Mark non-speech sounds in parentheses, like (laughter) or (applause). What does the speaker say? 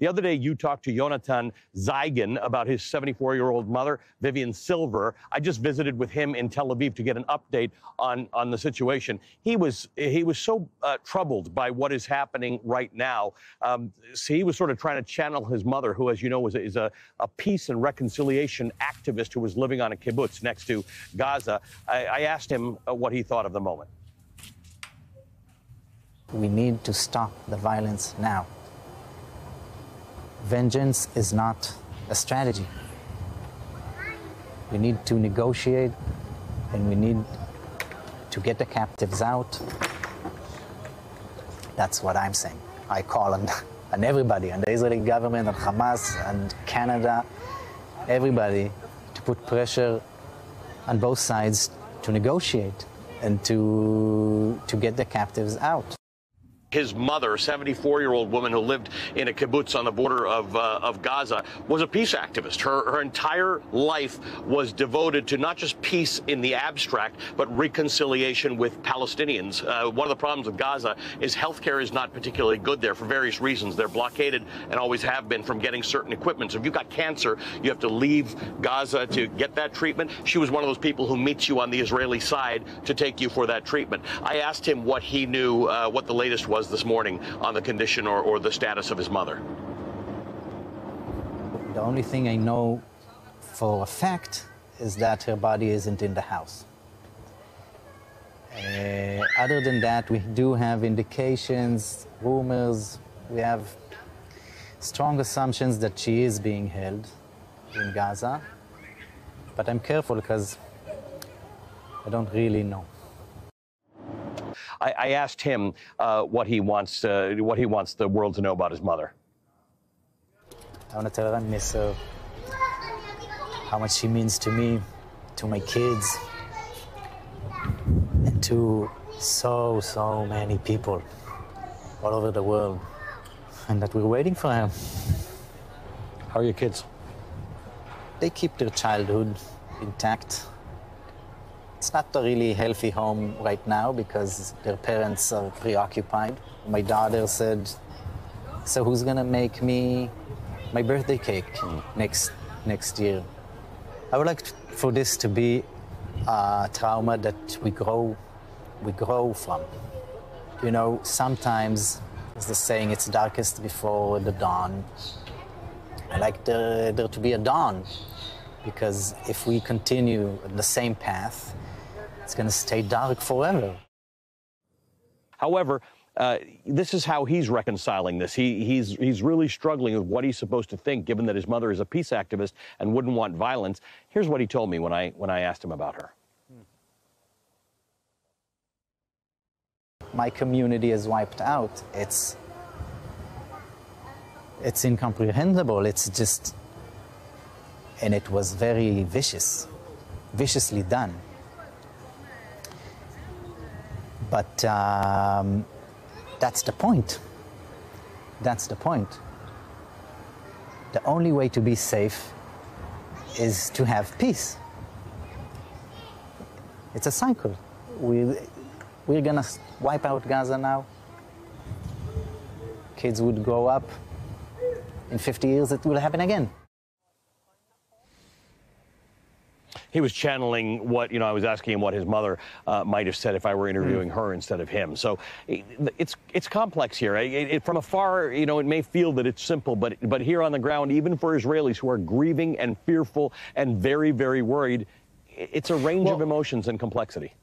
The other day, you talked to Yonatan Zeigen about his 74 year old mother, Vivian Silver. I just visited with him in Tel Aviv to get an update on, on the situation. He was, he was so uh, troubled by what is happening right now. Um, so he was sort of trying to channel his mother, who, as you know, is a, is a, a peace and reconciliation activist who was living on a kibbutz next to Gaza. I, I asked him uh, what he thought of the moment. We need to stop the violence now vengeance is not a strategy. We need to negotiate and we need to get the captives out. That's what I'm saying. I call on, (laughs) on everybody, on the Israeli government, on Hamas, and Canada, everybody to put pressure on both sides to negotiate and to, to get the captives out his mother, a 74 year old woman who lived in a kibbutz on the border of, uh, of Gaza, was a peace activist. Her, her entire life was devoted to not just peace in the abstract, but reconciliation with Palestinians. Uh, one of the problems of Gaza is healthcare is not particularly good there for various reasons. They're blockaded and always have been from getting certain equipment. So if you've got cancer, you have to leave Gaza to get that treatment. She was one of those people who meets you on the Israeli side to take you for that treatment. I asked him what he knew, uh, what the latest was was this morning on the condition or, or the status of his mother? The only thing I know for a fact is that her body isn't in the house. Uh, other than that, we do have indications, rumors, we have strong assumptions that she is being held in Gaza. But I'm careful because I don't really know. I, I asked him uh, what he wants uh, what he wants the world to know about his mother. I want to tell her I miss her, how much she means to me, to my kids, and to so, so many people all over the world, and that we're waiting for her. How are your kids? They keep their childhood intact. It's not a really healthy home right now because their parents are preoccupied. My daughter said, "So who's gonna make me my birthday cake mm. next next year?" I would like for this to be a trauma that we grow we grow from. You know, sometimes, as the saying, it's darkest before the dawn. I like there, there to be a dawn because if we continue the same path, it's going to stay dark forever. However, uh, this is how he's reconciling this. He, he's, he's really struggling with what he's supposed to think, given that his mother is a peace activist and wouldn't want violence. Here's what he told me when I, when I asked him about her. My community is wiped out. It's, it's incomprehensible. It's just, and it was very vicious, viciously done. But um, that's the point. That's the point. The only way to be safe is to have peace. It's a cycle. We, we're gonna wipe out Gaza now. Kids would grow up. In 50 years, it will happen again. He was channeling what, you know, I was asking him what his mother uh, might have said if I were interviewing mm. her instead of him. So it's it's complex here. It, it, from afar, you know, it may feel that it's simple, but but here on the ground, even for Israelis who are grieving and fearful and very, very worried, it's a range well, of emotions and complexity.